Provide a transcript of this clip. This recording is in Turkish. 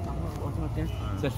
Ses